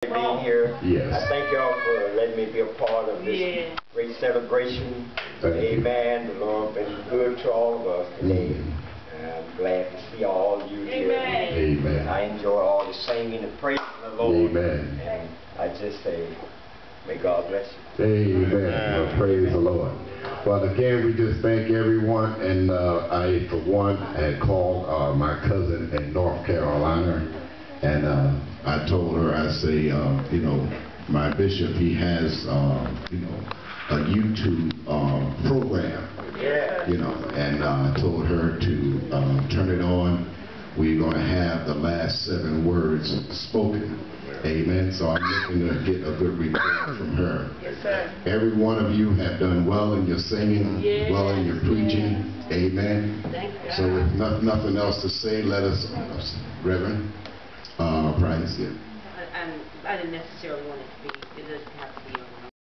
being here. Yes. I thank y'all for letting me be a part of this Yeah. great celebration. Thank you. Amen. The Lord been good to all of us today. And I'm glad to see all of you here. Amen. Amen. I enjoy all the singing and praising the Lord. Amen. And I just say, may God bless you. Amen. Well, praise the Lord. Well, again, we just thank everyone, and uh, I, for one, had called uh, my cousin in North Carolina, and uh, I told her, I say, uh, you know, my bishop, he has, uh, you know, a YouTube uh, program, Yeah. you know, and uh, I told her to turn it on. We're going to have the last seven words spoken. Amen. So I'm looking to get a good report from her. Yes, sir. Every one of you have done well in your singing, Yes, well in your preaching. Amen. Thank God. So with no- nothing else to say, let us, Reverend uh, Price. yeah. I, didn't necessarily want it to be,